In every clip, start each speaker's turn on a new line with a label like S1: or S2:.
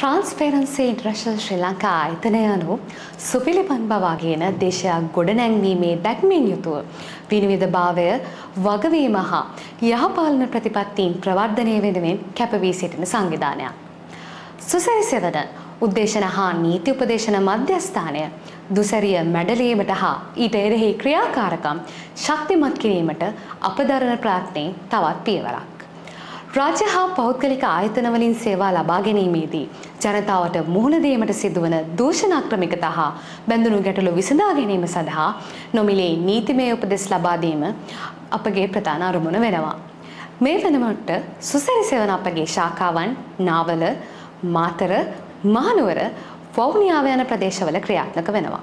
S1: ට්‍රන්ස්පේරන්සේ ඉන්ට්‍රශල් ශ්‍රී ලංකා ආයතනය අනු සුපිලිපන් බවාගෙන දේශයක් ගොඩනැංවීමේ දැක්මෙන් යුතුව විනිවිධ භාවය වගවීම හා යහපාලන ප්‍රතිපත්තීන් ප්‍රවර්ධනය වෙනුවෙන් කැපවී සිටින සංවිධානයක්. සුසැරි සෙවන උද්දේශන හා නීති උපදේශන මධ්‍යස්ථානය දුසැරිය මැඩලීමට හා ඊට එරෙහි ක්‍රියාකාරකම් ශක්තිමත් කිරීමට අපදරණ ප්‍රාත්නයෙන් තවත් පියවරක්. රාජ්‍ය හා පෞද්ගලික ආයතනවලින් සේවා ලබා ගැනීමේදී ජනතාවට මුහුණ දීමට සිදුවන දූෂණාක්‍රමිකතා හා බැඳුණු ගැටලු විසඳා ගැනීම සඳහා නොමිලේ නීතිමය උපදෙස් ලබා දීම අපගේ ප්‍රධාන අරමුණ වෙනවා. මේ වෙනමට සුසැරි සෙවන අපගේ ශාඛාවන් නාවල මාතර මහනුවර වවුනියාව යන ප්‍රදේශවල ක්‍රියාත්මක වෙනවා.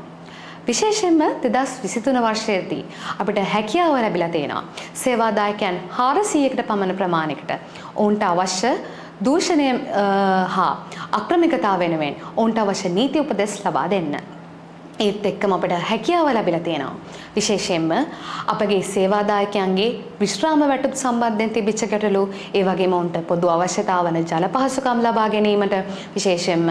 S1: විශේෂයෙන්ම දෙදස් විසිතුන වර්ෂයේදී අපිට හැකියාව ලැබිලා තියෙනවා. සේවාදායකයන් හාරසීයකට පමණ ප්‍රමාණයකට ඔවුන්ට අවශ්‍ය දූෂණය හා අක්‍රමිකතා වෙනුවෙන් ඔවුන්ට අවශ්‍ය නීති උපදෙස් ලබා දෙන්න. ඒත් එක්කම අපට හැකියාව ලැබිලා තියෙනවා. විශේෂයෙන්ම අපගේ සේවාදායකයන්ගේ විශ්‍රාම වැටුප් සම්බන්ධයෙන් තිබිච්ච ගැටලු ඒ වගේම ඔවුන්ට පොදු අවශ්‍යතාවන ජල පහසුකම් ලබා ගැනීමට විශේෂයෙන්ම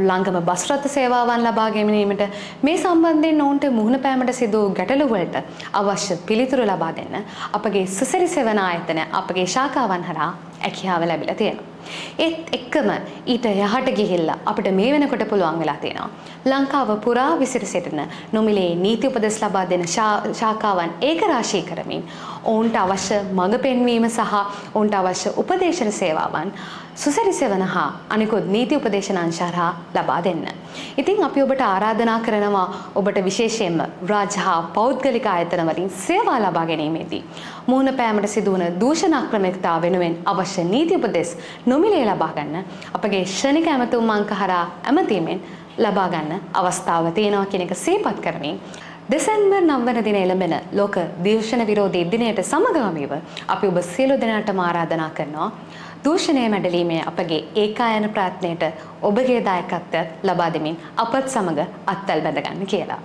S1: ළංගම බස් රථ සේවාවන් ලබා ගැනීමට මේ සම්බන්ධයෙන් ඔවුන්ට මුහුණ පෑමට සිදු ගැටලු වලට අවශ්‍ය පිළිතුරු ලබා දෙන්න අපගේ සුසරි සෙවන ආයතන අපගේ ශාඛාවන් හරහා හැකියාව ලැබිලා තියෙනවා. ඒත් එක්කම ඊට යහට ගිහිල්ලා අපිට මේ වෙනකොට පුළුවන් වෙලා තියෙනවා. ලංකාව පුරා විසිර සිටින නොමිලේ නීති උපදෙස් ලබා දෙන ශාඛාවන් ඒකරාශී කරමින් ඔවුන්ට අවශ්‍ය මඟ පෙන්වීම සහ ඔවුන්ට අවශ්‍ය උපදේශන සේවාවන් සුසැරි සෙවන හා අනිකුත් නීති උපදේශන අංශහරහා ලබා දෙන්න. ඉතින් අපි ඔබට ආරාධනා කරනවා ඔබට විශේෂයෙන්ම රාජ හා පෞද්ගලික ආයතන වලින් සේවා ලබා ගැනීමේදී මුහුණ පෑමට සිදුවන දූෂණ අක්‍රමිකතා වෙනුවෙන් අවශ්‍ය නීති උපදෙස් නොමිලේ ලබා ගන්න අපගේ ක්ෂණික ඇමතුම් අංක හරහා ඇමතීමෙන් ලබා ගන්න අවස්ථාව තියෙනවා කියන එක සිහිපත් කරමින් දෙසැම්බර් නම්වන දින එළඹෙන ලෝක දූෂණ විරෝධී දිනයට සමගාමීව අපි ඔබ සියලු දෙනාටම ආරාධනා කරනවා දූෂණය මැඩලීමේ අපගේ ඒකායන ප්‍රාත්නයට ඔබගේ දායකත්වයක් ලබා දෙමින් අපත් සමග අත්තල් බැඳගන්න කියලා.